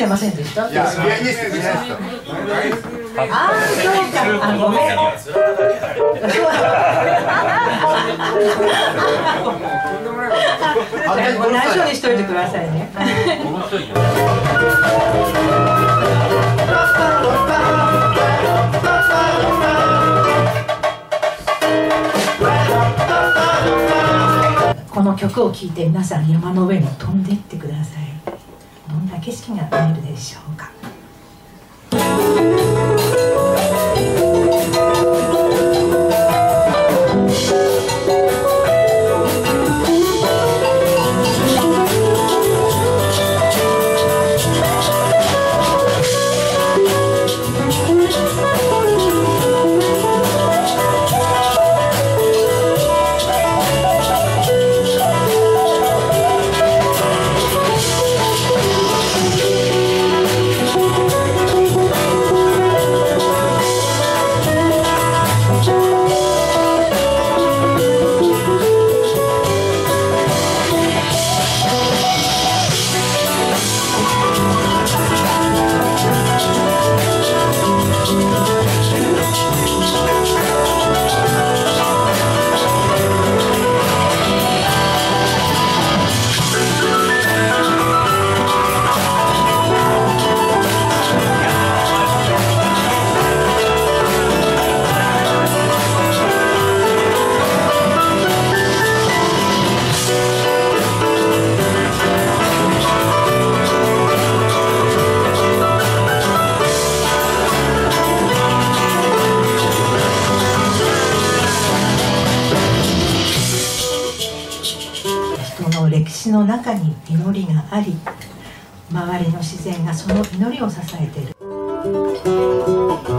れませんでした？いや、ピアニスト、ピアニスト。ああそうかあごめん内緒に。しといてくださいねこの曲を聴いて皆さん山の上に。飛んでいってください景色が見えるでしょうか。の中に祈りがあり周りの自然がその祈りを支えている。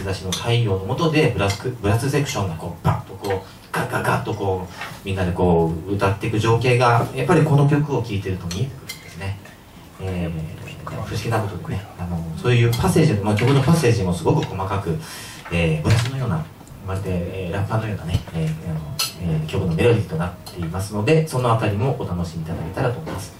日差しの太陽の下でブラスブラスセクションがこうバッとこうガッガッガッとこうみんなでこう歌っていく情景がやっぱりこの曲を聴いてると見えてくるんですね、えー、不思議なことでねあのそういうパッセージ、まあ、曲のパッセージもすごく細かく、えー、ブラスのようなまるで、え、ラッパーのようなね、えーあのえー、曲のメロディーとなっていますのでそのあたりもお楽しみいただけたらと思います。